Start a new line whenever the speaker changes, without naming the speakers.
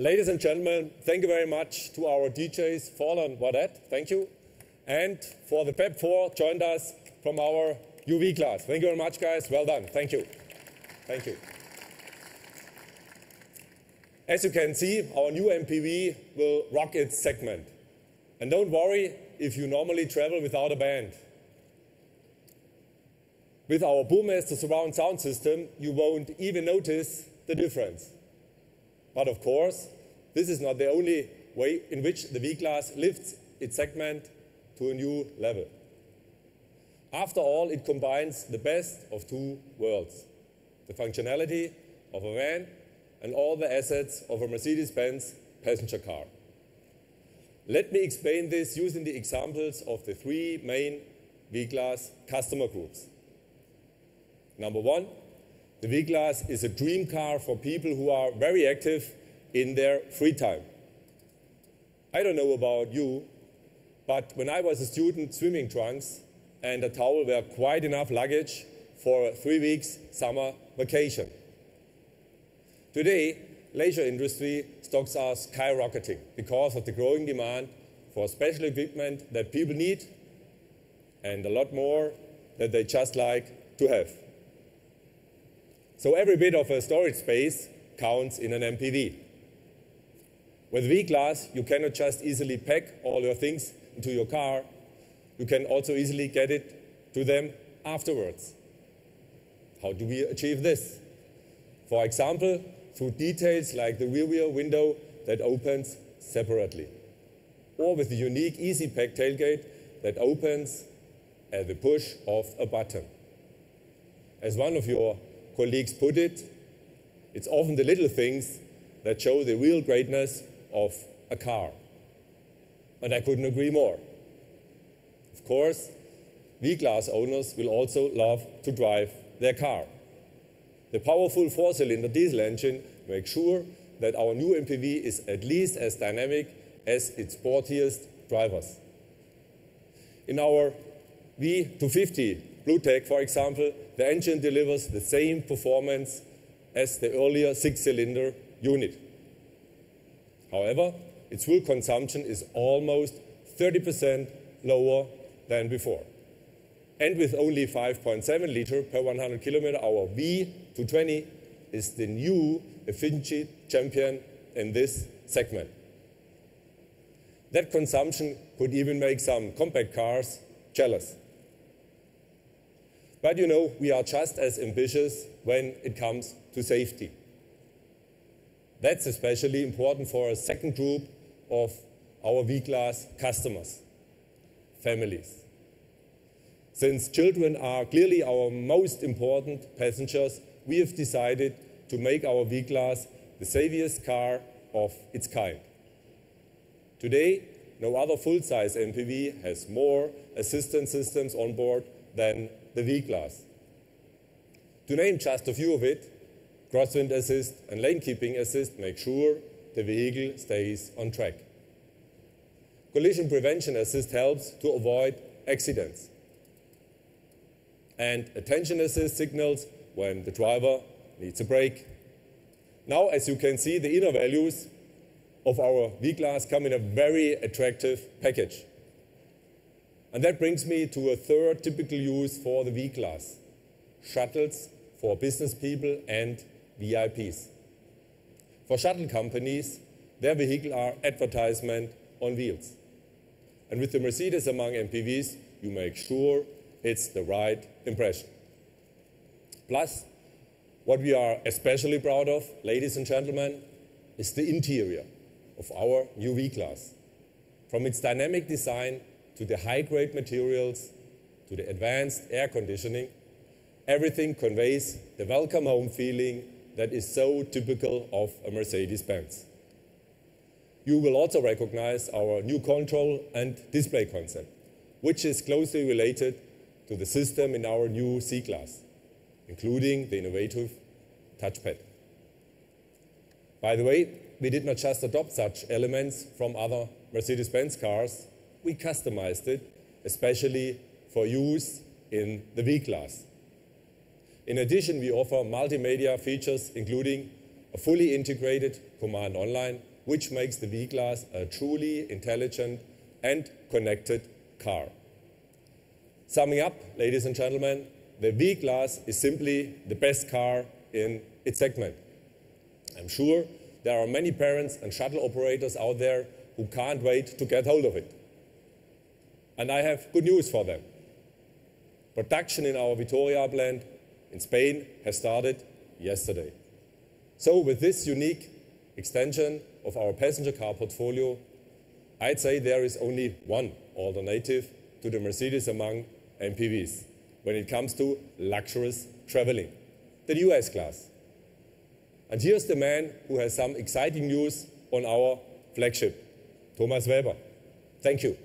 Ladies and gentlemen, thank you very much to our DJs, Fall and. Thank you. And for the PEP 4, joined us from our UV class. Thank you very much, guys. Well done. Thank you. Thank you. As you can see, our new MPV will rock its segment. And don't worry if you normally travel without a band. With our Burmester surround sound system, you won't even notice the difference. But of course, this is not the only way in which the V-Class lifts its segment to a new level. After all, it combines the best of two worlds, the functionality of a van and all the assets of a Mercedes-Benz passenger car. Let me explain this using the examples of the three main V-Class customer groups. Number one, the V-Class is a dream car for people who are very active in their free time. I don't know about you, but when I was a student, swimming trunks and a towel were quite enough luggage for a three weeks summer vacation. Today, leisure industry stocks are skyrocketing because of the growing demand for special equipment that people need and a lot more that they just like to have. So every bit of a storage space counts in an MPV. With V-Class, you cannot just easily pack all your things into your car. You can also easily get it to them afterwards. How do we achieve this? For example, through details like the rear wheel window that opens separately, or with the unique Easy Pack tailgate that opens at the push of a button. As one of your colleagues put it, it's often the little things that show the real greatness of a car. And I couldn't agree more. Of course, V-Class owners will also love to drive their car. The powerful four-cylinder diesel engine makes sure that our new MPV is at least as dynamic as its sportiest drivers. In our V250 BlueTEC, for example, the engine delivers the same performance as the earlier six-cylinder unit. However, its fuel consumption is almost 30% lower than before. And with only 5.7 liter per 100 kilometer, our V220 is the new efficiency champion in this segment. That consumption could even make some compact cars jealous. But you know, we are just as ambitious when it comes to safety. That's especially important for a second group of our V-Class customers, families. Since children are clearly our most important passengers, we have decided to make our V-Class the safest car of its kind. Today, no other full-size MPV has more assistance systems on board than the V-Class. To name just a few of it, crosswind assist and lane keeping assist make sure the vehicle stays on track. Collision prevention assist helps to avoid accidents. And attention assist signals when the driver needs a brake. Now, as you can see, the inner values of our V-Class come in a very attractive package. And that brings me to a third typical use for the V-Class, shuttles for business people and VIPs. For shuttle companies, their vehicle are advertisement on wheels. And with the Mercedes among MPVs, you make sure it's the right impression. Plus, what we are especially proud of, ladies and gentlemen, is the interior of our new V-Class. From its dynamic design to the high-grade materials, to the advanced air conditioning, everything conveys the welcome home feeling that is so typical of a Mercedes-Benz. You will also recognize our new control and display concept, which is closely related to the system in our new C-Class, including the innovative touchpad. By the way, we did not just adopt such elements from other Mercedes-Benz cars, we customized it, especially for use in the V-Class. In addition, we offer multimedia features, including a fully integrated COMAND Online which makes the V-Class a truly intelligent and connected car. Summing up, ladies and gentlemen, the V-Class is simply the best car in its segment. I'm sure there are many parents and shuttle operators out there who can't wait to get hold of it. And I have good news for them. Production in our Vitoria plant in Spain has started yesterday. So with this unique extension of our passenger car portfolio, I'd say there is only one alternative to the Mercedes among MPVs when it comes to luxurious traveling, the new S-Class. And here's the man who has some exciting news on our flagship, Thomas Weber. Thank you.